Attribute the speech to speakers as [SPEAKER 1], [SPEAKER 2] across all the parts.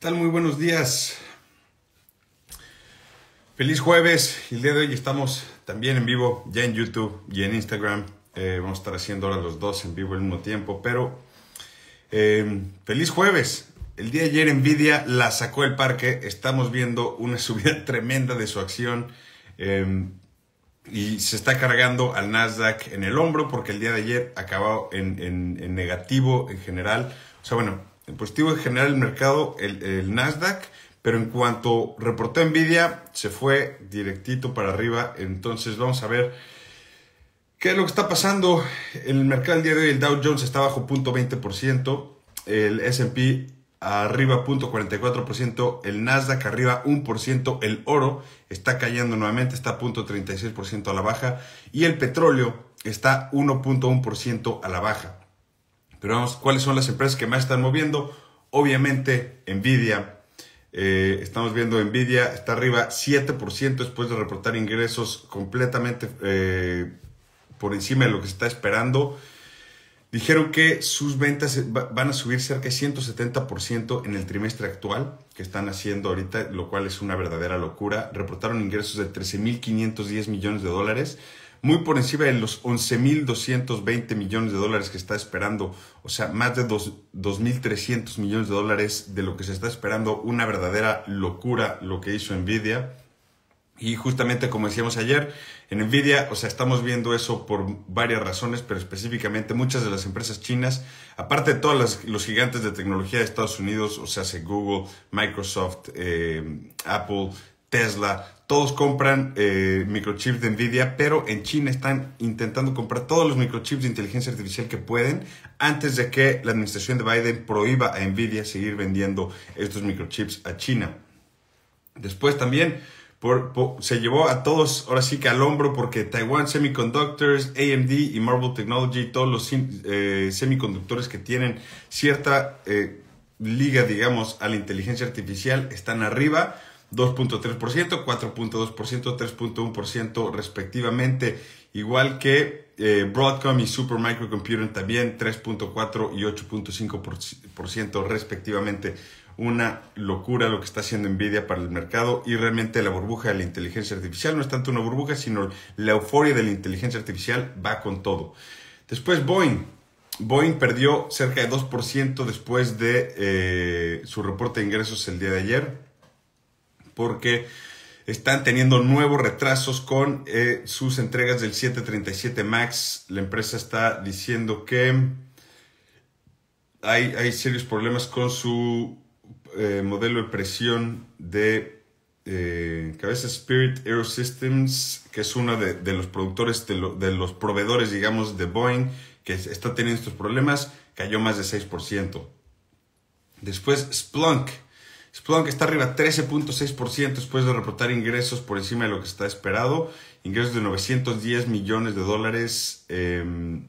[SPEAKER 1] tal? Muy buenos días. Feliz jueves. El día de hoy estamos también en vivo, ya en YouTube y en Instagram. Eh, vamos a estar haciendo ahora los dos en vivo al mismo tiempo, pero eh, feliz jueves. El día de ayer Nvidia la sacó del parque. Estamos viendo una subida tremenda de su acción. Eh, y se está cargando al Nasdaq en el hombro porque el día de ayer acabó en, en negativo en general. O sea, bueno, en positivo en general el mercado, el, Nasdaq, pero en cuanto reportó Nvidia, se fue directito para arriba. Entonces vamos a ver qué es lo que está pasando. En el mercado el día de hoy, el Dow Jones está bajo 0.20%, el S&P arriba 0.44%, el Nasdaq arriba 1%, el oro está cayendo nuevamente, está a 0.36% a la baja y el petróleo está 1.1% a la baja. Pero vamos, ¿cuáles son las empresas que más están moviendo? Obviamente, Nvidia. Eh, estamos viendo Nvidia está arriba 7% después de reportar ingresos completamente eh, por encima de lo que se está esperando. Dijeron que sus ventas van a subir cerca de 170% en el trimestre actual que están haciendo ahorita, lo cual es una verdadera locura. Reportaron ingresos de 13.510 millones de dólares muy por encima de los 11.220 millones de dólares que está esperando, o sea, más de 2.300 millones de dólares de lo que se está esperando, una verdadera locura lo que hizo Nvidia. Y justamente como decíamos ayer, en Nvidia, o sea, estamos viendo eso por varias razones, pero específicamente muchas de las empresas chinas, aparte de todos los gigantes de tecnología de Estados Unidos, o sea, Google, Microsoft, eh, Apple, Tesla, todos compran eh, microchips de Nvidia, pero en China están intentando comprar todos los microchips de inteligencia artificial que pueden antes de que la administración de Biden prohíba a Nvidia seguir vendiendo estos microchips a China. Después también se llevó a todos, ahora sí que al hombro, porque Taiwan Semiconductors, AMD y Marvel Technology, todos los eh, semiconductores que tienen cierta eh, liga, digamos, a la inteligencia artificial, están arriba 2.3%, 4.2%, 3.1% respectivamente, igual que eh, Broadcom y Super Microcomputing también 3.4 y 8.5% respectivamente. Una locura lo que está haciendo Nvidia para el mercado y realmente la burbuja de la inteligencia artificial no es tanto una burbuja, sino la euforia de la inteligencia artificial va con todo. Después Boeing. Boeing perdió cerca de 2% después de eh, su reporte de ingresos el día de ayer porque están teniendo nuevos retrasos con eh, sus entregas del 737 MAX. La empresa está diciendo que hay, serios problemas con su eh, modelo de presión de eh, cabeza Spirit Aerosystems, que es uno de, los productores, de, los proveedores, digamos, de Boeing, que está teniendo estos problemas, cayó más de 6%. Después Splunk Splunk está arriba 13.6% después de reportar ingresos por encima de lo que está esperado. Ingresos de 910 millones de dólares, em,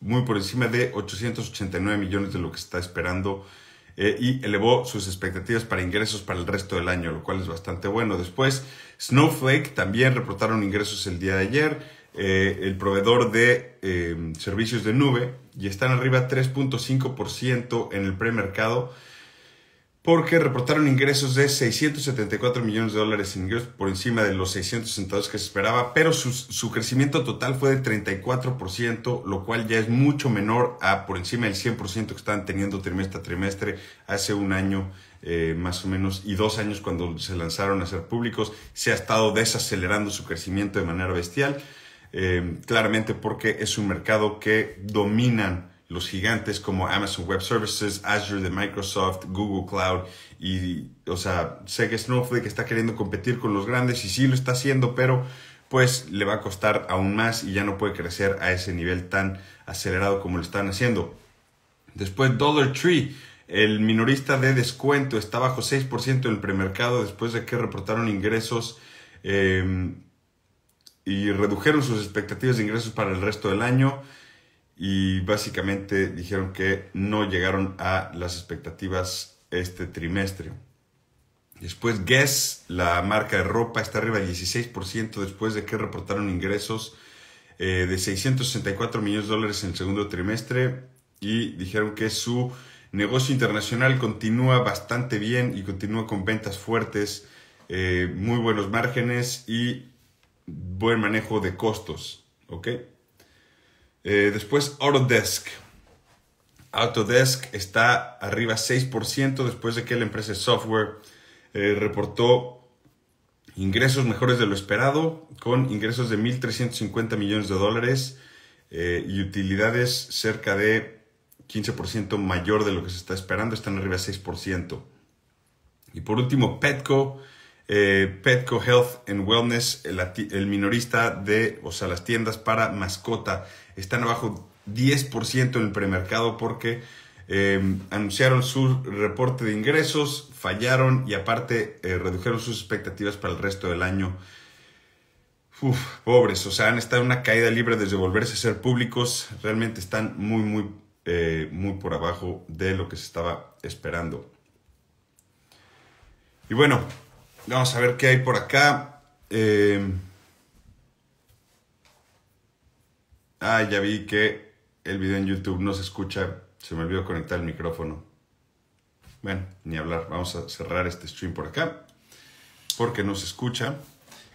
[SPEAKER 1] muy por encima de 889 millones de lo que está esperando. Eh, y elevó sus expectativas para ingresos para el resto del año, lo cual es bastante bueno. Después, Snowflake también reportaron ingresos el día de ayer. Eh, el proveedor de em, servicios de nube y están arriba 3.5% en el premercado porque reportaron ingresos de 674 millones de dólares en ingresos por encima de los 662 que se esperaba, pero su, crecimiento total fue de 34%, lo cual ya es mucho menor a por encima del 100% que estaban teniendo trimestre a trimestre hace un año eh, más o menos y dos años cuando se lanzaron a ser públicos. Se ha estado desacelerando su crecimiento de manera bestial, eh, claramente porque es un mercado que dominan los gigantes como Amazon Web Services, Azure de Microsoft, Google Cloud y, o sea, sé que Snowflake está queriendo competir con los grandes y sí lo está haciendo, pero pues le va a costar aún más y ya no puede crecer a ese nivel tan acelerado como lo están haciendo. Después Dollar Tree, el minorista de descuento, está bajo 6% en el premercado después de que reportaron ingresos eh, y redujeron sus expectativas de ingresos para el resto del año y básicamente dijeron que no llegaron a las expectativas este trimestre. Después Guess, la marca de ropa, está arriba del 16% después de que reportaron ingresos eh, de 664 millones de dólares en el segundo trimestre y dijeron que su negocio internacional continúa bastante bien y continúa con ventas fuertes, eh, muy buenos márgenes y buen manejo de costos. ¿ok? Eh, después Autodesk. Autodesk está arriba 6% después de que la empresa de software eh, reportó ingresos mejores de lo esperado, con ingresos de 1.350 millones de dólares y utilidades cerca de 15% mayor de lo que se está esperando, están arriba de 6%. Y por último, Petco, eh, Petco Health and Wellness, el, minorista de, o sea, las tiendas para mascota, están abajo 10% en el premercado porque em, anunciaron su reporte de ingresos, fallaron y aparte eh, redujeron sus expectativas para el resto del año. Pobres, o sea, han estado en una caída libre desde volverse a ser públicos, realmente están muy, muy eh, muy por abajo de lo que se estaba esperando. Y bueno, vamos a ver qué hay por acá. Eh, ah, ya vi que el video en YouTube no se escucha. Se me olvidó conectar el micrófono. Bueno, ni hablar. Vamos a cerrar este stream por acá. Porque no se escucha.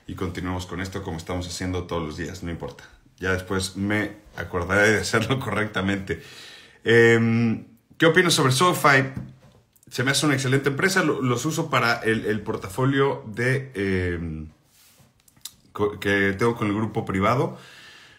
[SPEAKER 1] Y continuamos con esto como estamos haciendo todos los días. No importa. Ya después me acordaré de hacerlo correctamente. Em, ¿Qué opinas sobre SoFi? Se me hace una excelente empresa. Los uso para el, portafolio de, em, que tengo con el grupo privado.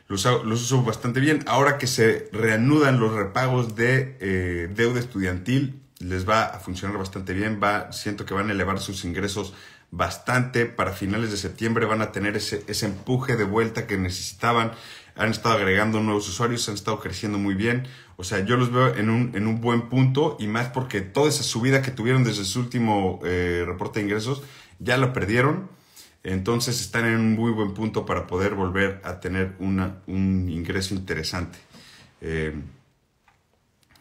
[SPEAKER 1] Los, uso bastante bien. Ahora que se reanudan los repagos de eh, deuda estudiantil, les va a funcionar bastante bien. Va, siento que van a elevar sus ingresos bastante. Para finales de septiembre van a tener ese, ese empuje de vuelta que necesitaban han estado agregando nuevos usuarios, han estado creciendo muy bien. O sea, yo los veo en un, en un buen punto y más porque toda esa subida que tuvieron desde su último eh, reporte de ingresos ya lo perdieron. Entonces están en un muy buen punto para poder volver a tener una, un ingreso interesante. Eh,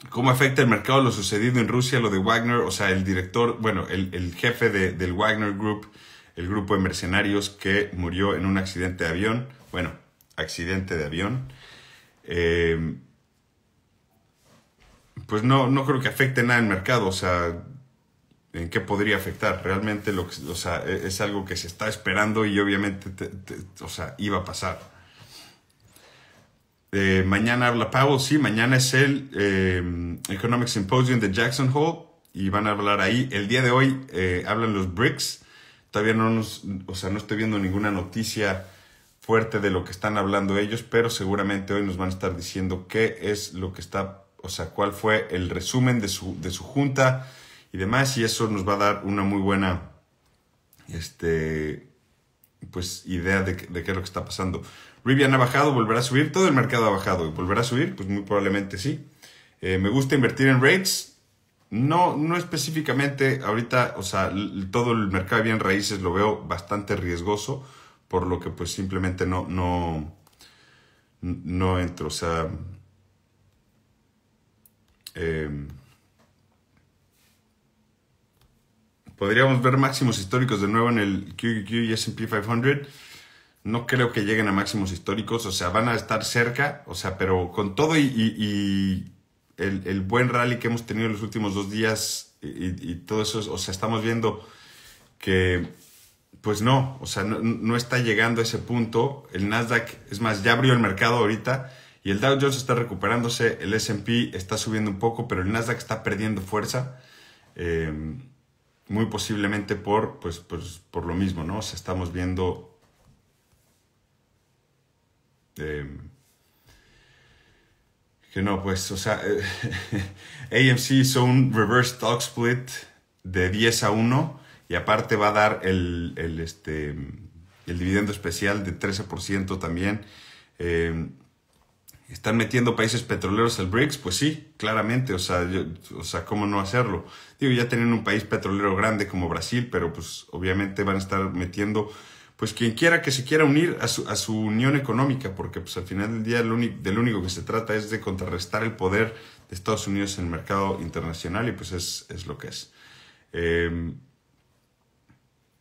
[SPEAKER 1] ¿Cómo afecta el mercado lo sucedido en Rusia, lo de Wagner? O sea, el director, bueno, el, el jefe de, del Wagner Group, el grupo de mercenarios que murió en un accidente de avión. Bueno, accidente de avión, eh, pues no, no creo que afecte nada el mercado, o sea, ¿en qué podría afectar? Realmente lo o sea, e, es algo que se está esperando y obviamente, o sea, iba a pasar. Eh, mañana habla Powell, sí, mañana es el eh, Economic Symposium de Jackson Hole y van a hablar ahí. El día de hoy hablan los BRICS. Todavía no nos, o sea, no estoy viendo ninguna noticia fuerte de lo que están hablando ellos, pero seguramente hoy nos van a estar diciendo qué es lo que está, o sea, cuál fue el resumen de su, de su junta y demás, y eso nos va a dar una muy buena, este, pues, idea de, de qué es lo que está pasando. Rivian ha bajado, volverá a subir, todo el mercado ha bajado, ¿volverá a subir? Pues muy probablemente sí. Eh, me gusta invertir en rates, no, no específicamente, ahorita, o sea, todo el mercado de bien raíces lo veo bastante riesgoso por lo que pues simplemente no, no, no entro. O sea, em, podríamos ver máximos históricos de nuevo en el QQQ y SP 500. No creo que lleguen a máximos históricos, o sea, van a estar cerca, o sea, pero con todo y, el, buen rally que hemos tenido en los últimos dos días y, y todo eso, o sea, estamos viendo que pues no, o sea, no, está llegando a ese punto. El Nasdaq, es más, ya abrió el mercado ahorita y el Dow Jones está recuperándose, el SP está subiendo un poco, pero el Nasdaq está perdiendo fuerza. Eh, muy posiblemente por, pues, pues, por lo mismo, ¿no? O sea, estamos viendo... Eh, que no, pues, o sea, AMC hizo un reverse stock split de 10 a 1 y aparte va a dar el, el, este, el dividendo especial de 13% también. Eh, ¿Están metiendo países petroleros al BRICS? Pues sí, claramente, o sea, o sea, ¿cómo no hacerlo? Digo, ya tienen un país petrolero grande como Brasil, pero pues obviamente van a estar metiendo, pues quien quiera que se quiera unir a su, a su unión económica, porque pues al final del día del único que se trata es de contrarrestar el poder de Estados Unidos en el mercado internacional y pues es, es lo que es. Eh,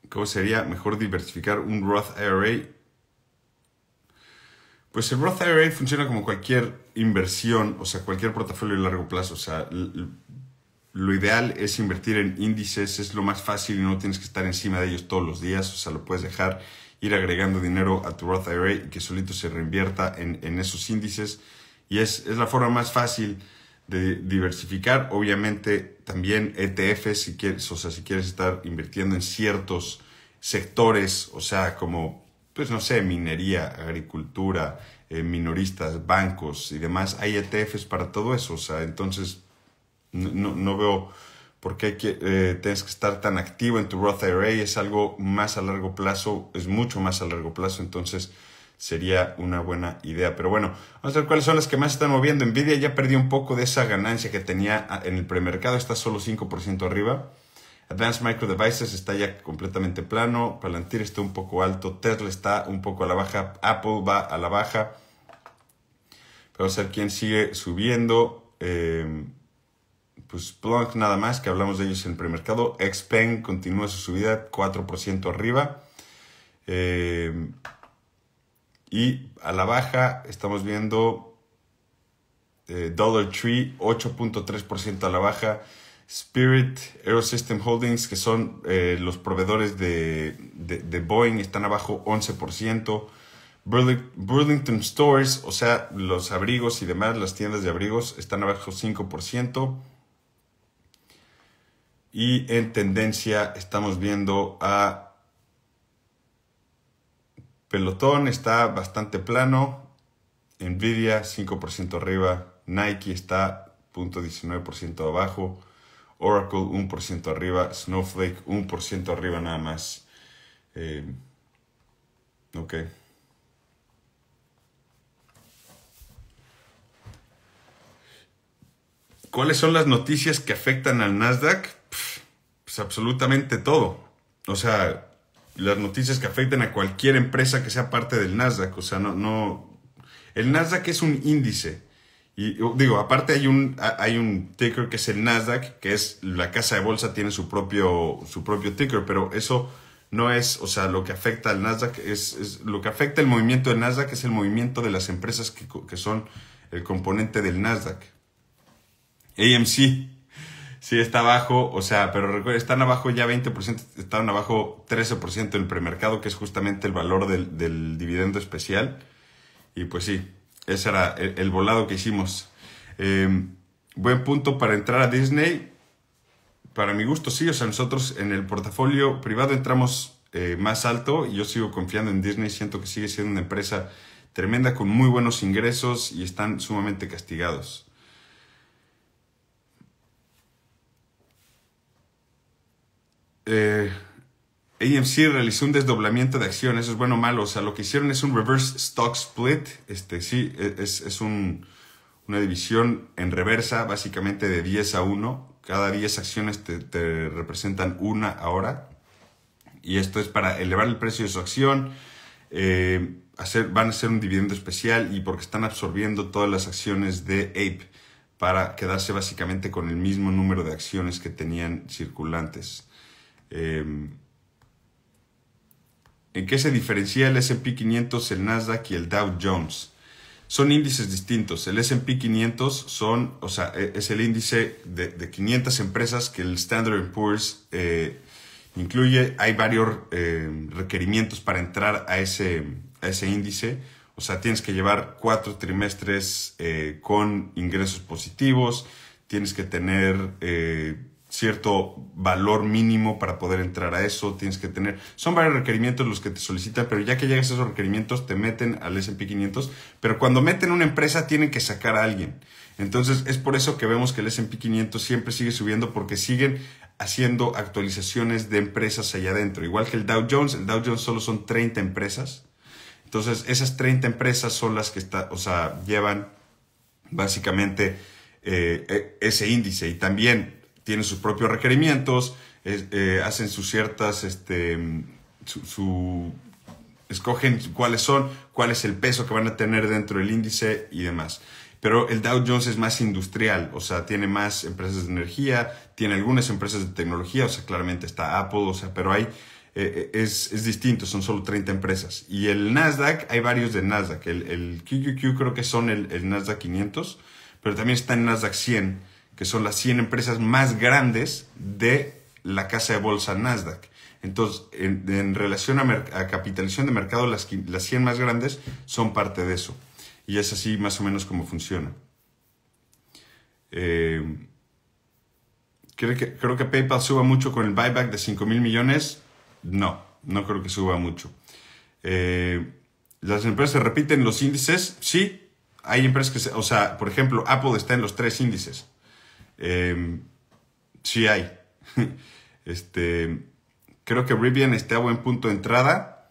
[SPEAKER 1] ¿Cómo sería mejor diversificar un Roth IRA? Pues el Roth IRA funciona como cualquier inversión, o sea, cualquier portafolio de largo plazo. O sea, lo ideal es invertir en índices, es lo más fácil y no tienes que estar encima de ellos todos los días, o sea, lo puedes dejar ir agregando dinero a tu Roth IRA y que solito se reinvierta en, en esos índices. Y es, es, la forma más fácil de diversificar. Obviamente también ETFs, si quieres, o sea, si quieres estar invirtiendo en ciertos sectores, o sea, como, pues no sé, minería, agricultura, eh, minoristas, bancos y demás, hay ETFs para todo eso. O sea, entonces no, no veo por qué eh, tienes que estar tan activo en tu Roth IRA. Es algo más a largo plazo, es mucho más a largo plazo. Entonces, sería una buena idea. Pero bueno, vamos a ver cuáles son las que más están moviendo. Nvidia ya perdió un poco de esa ganancia que tenía en el premercado, está solo 5% arriba. Advanced Micro Devices está ya completamente plano, Palantir está un poco alto, Tesla está un poco a la baja, Apple va a la baja. Vamos a ver quién sigue subiendo. Eh, pues Plunk nada más, que hablamos de ellos en el premercado. Xpeng continúa su subida 4% arriba. Eh, y a la baja estamos viendo eh, Dollar Tree 8.3% a la baja. Spirit Aerosystem Holdings, que son eh, los proveedores de, de, Boeing, están abajo 11%. Burlington Stores, o sea, los abrigos y demás, las tiendas de abrigos, están abajo 5%. Y en tendencia estamos viendo a Pelotón está bastante plano. Nvidia 5% arriba. Nike está 0.19% abajo. Oracle 1% arriba. Snowflake 1% arriba nada más. Eh, ok. ¿Cuáles son las noticias que afectan al Nasdaq? Pues absolutamente todo. O sea, las noticias que afecten a cualquier empresa que sea parte del Nasdaq. O sea, no, no. El Nasdaq es un índice. Y digo, aparte hay un, hay un ticker que es el Nasdaq, que es la casa de bolsa, tiene su propio, su propio ticker, pero eso no es, o sea, lo que afecta al Nasdaq, es, es lo que afecta el movimiento del Nasdaq es el movimiento de las empresas que, que son el componente del Nasdaq. AMC, Sí, está abajo, o sea, pero están abajo ya 20%, estaban abajo 13% en el premercado, que es justamente el valor del, dividendo especial. Y pues sí, ese era el, volado que hicimos. Em, buen punto para entrar a Disney. Para mi gusto, sí, o sea, nosotros en el portafolio privado entramos eh, más alto y yo sigo confiando en Disney, siento que sigue siendo una empresa tremenda con muy buenos ingresos y están sumamente castigados. Eh, AMC realizó un desdoblamiento de acciones, eso es bueno o malo, o sea, lo que hicieron es un reverse stock split, este sí, e, es, es un, una división en reversa, básicamente de 10 a 1, cada 10 acciones te, representan una ahora, y esto es para elevar el precio de su acción, eh, van a hacer un dividendo especial y porque están absorbiendo todas las acciones de Ape para quedarse básicamente con el mismo número de acciones que tenían circulantes. Em, ¿En qué se diferencia el SP 500, el Nasdaq y el Dow Jones? Son índices distintos. El SP 500 son, o sea, e, es el índice de, 500 empresas que el Standard Poor's eh, incluye. Hay varios eh, requerimientos para entrar a ese, a ese índice. O sea, tienes que llevar cuatro trimestres eh, con ingresos positivos, tienes que tener cierto valor mínimo para poder entrar a eso, tienes que tener, son varios requerimientos los que te solicitan, pero ya que llegas a esos requerimientos te meten al S&P 500, pero cuando meten una empresa tienen que sacar a alguien. Entonces es por eso que vemos que el S&P 500 siempre sigue subiendo porque siguen haciendo actualizaciones de empresas allá adentro, igual que el Dow Jones, el Dow Jones solo son 30 empresas. Entonces esas 30 empresas son las que está, o sea, llevan básicamente eh, e, ese índice y también tienen sus propios requerimientos, eh, hacen sus ciertas, este, su, escogen cuáles son, cuál es el peso que van a tener dentro del índice y demás. Pero el Dow Jones es más industrial, o sea, tiene más empresas de energía, tiene algunas empresas de tecnología, o sea, claramente está Apple, o sea, pero hay, eh, eh, es, es, distinto, son solo 30 empresas. Y el Nasdaq, hay varios de Nasdaq, el, QQQ creo que son el, el Nasdaq 500, pero también está el Nasdaq 100 que son las 100 empresas más grandes de la casa de bolsa Nasdaq. Entonces, en, relación a, capitalización de mercado, las, las 100 más grandes son parte de eso. Y es así más o menos como funciona. Eh, creo, que, creo que PayPal suba mucho con el buyback de 5 mil millones. No, no creo que suba mucho. Eh, ¿Las empresas repiten los índices? Sí. Hay empresas que, se, o sea, por ejemplo, Apple está en los tres índices. Eh, sí hay. este, creo que Rivian está a buen punto de entrada.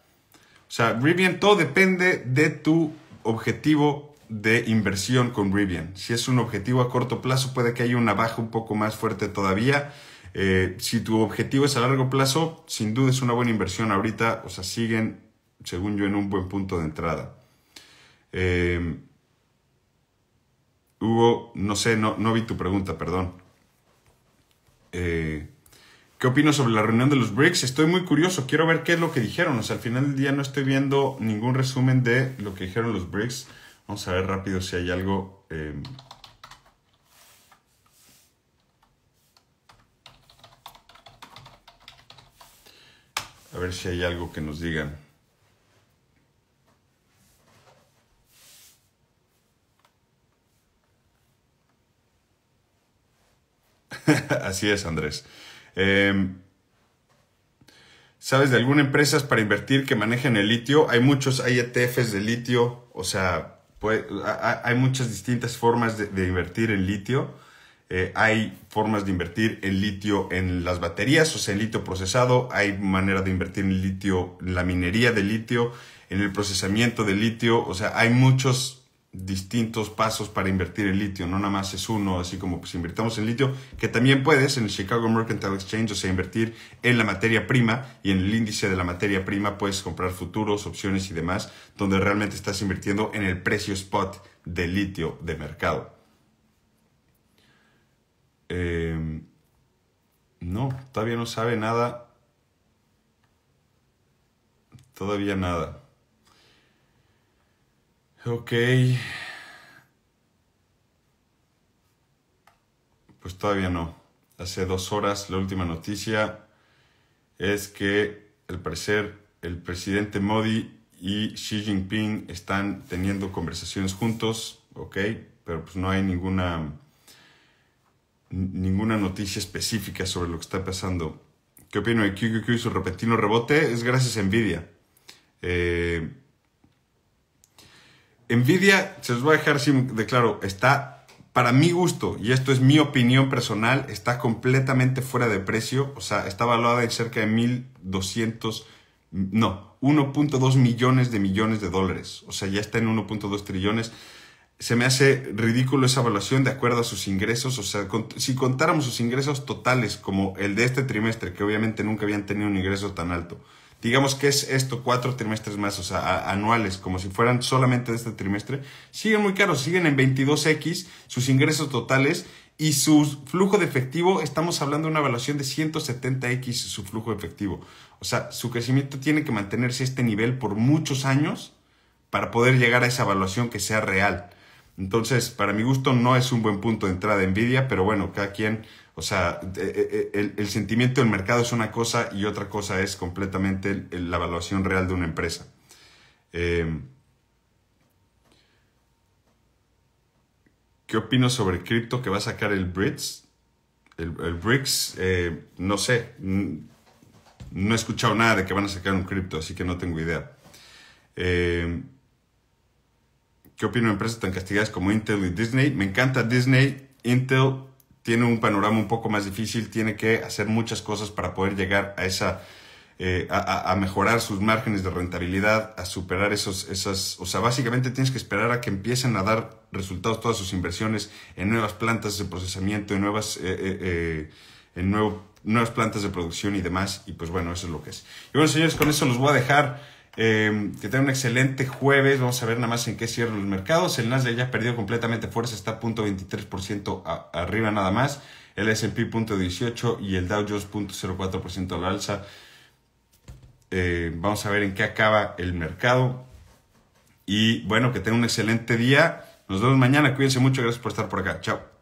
[SPEAKER 1] O sea, Rivian, todo depende de tu objetivo de inversión con Rivian. Si es un objetivo a corto plazo, puede que haya una baja un poco más fuerte todavía. Eh, si tu objetivo es a largo plazo, sin duda es una buena inversión ahorita. O sea, siguen, según yo, en un buen punto de entrada. Eh, Hugo, no sé, no, no vi tu pregunta, perdón. Eh, ¿Qué opino sobre la reunión de los BRICS? Estoy muy curioso, quiero ver qué es lo que dijeron. O sea, al final del día no estoy viendo ningún resumen de lo que dijeron los BRICS. Vamos a ver rápido si hay algo. Em, a ver si hay algo que nos digan. Así es, Andrés. Em, ¿Sabes de alguna empresa para invertir que manejen el litio? Hay muchos, hay ETFs de litio, o sea, hay muchas distintas formas de, invertir en litio. Eh, hay formas de invertir en litio en las baterías, o sea, en litio procesado. Hay manera de invertir en litio, en la minería de litio, en el procesamiento de litio. O sea, hay muchos distintos pasos para invertir en litio, no nada más es uno, así como pues invirtamos en litio, que también puedes en el Chicago Mercantile Exchange, o sea, invertir en la materia prima y en el índice de la materia prima puedes comprar futuros, opciones y demás, donde realmente estás invirtiendo en el precio spot de litio de mercado. Em, no, todavía no sabe nada. Todavía nada. Ok. Pues todavía no. Hace dos horas la última noticia es que al parecer el presidente Modi y Xi Jinping están teniendo conversaciones juntos, ok, pero pues no hay ninguna ninguna noticia específica sobre lo que está pasando. ¿Qué opino de QQQ y su repentino rebote? Es gracias a Nvidia. Eh, Nvidia, se los voy a dejar así de claro, está, para mi gusto, y esto es mi opinión personal, está completamente fuera de precio. O sea, está valuada en cerca de 1.200, no, 1.2 millones de millones de dólares. O sea, ya está en 1.2 trillones. Se me hace ridículo esa evaluación de acuerdo a sus ingresos. O sea, si contáramos sus ingresos totales como el de este trimestre, que obviamente nunca habían tenido un ingreso tan alto, digamos que es esto, cuatro trimestres más, o sea, anuales, como si fueran solamente de este trimestre, siguen muy caros, siguen en 22X sus ingresos totales y su flujo de efectivo, estamos hablando de una evaluación de 170X su flujo de efectivo. O sea, su crecimiento tiene que mantenerse a este nivel por muchos años para poder llegar a esa evaluación que sea real. Entonces, para mi gusto no es un buen punto de entrada de Nvidia, pero bueno, cada quien o sea, eh, eh, el, sentimiento del mercado es una cosa y otra cosa es completamente la evaluación real de una empresa. Em, ¿Qué opino sobre cripto que va a sacar el BRICS? El, BRICS, eh, no sé, no he escuchado nada de que van a sacar un cripto, así que no tengo idea. Em, ¿Qué opino de empresas tan castigadas como Intel y Disney? Me encanta Disney, Intel tiene un panorama un poco más difícil, tiene que hacer muchas cosas para poder llegar a esa, eh, a, mejorar sus márgenes de rentabilidad, a superar esos, esas, o sea, básicamente tienes que esperar a que empiecen a dar resultados todas sus inversiones en nuevas plantas de procesamiento, en nuevas, eh, eh, en nuevas plantas de producción y demás, y pues bueno, eso es lo que es. Y bueno, señores, con eso los voy a dejar. Eh, que tengan un excelente jueves. Vamos a ver nada más en qué cierran los mercados. El Nasdaq ya perdió completamente fuerza, está a punto 23% arriba nada más. El S&P punto 18 y el Dow Jones punto 0.4% a la alza. Eh, vamos a ver en qué acaba el mercado. Y bueno, que tengan un excelente día. Nos vemos mañana. Cuídense mucho. Gracias por estar por acá. Chao.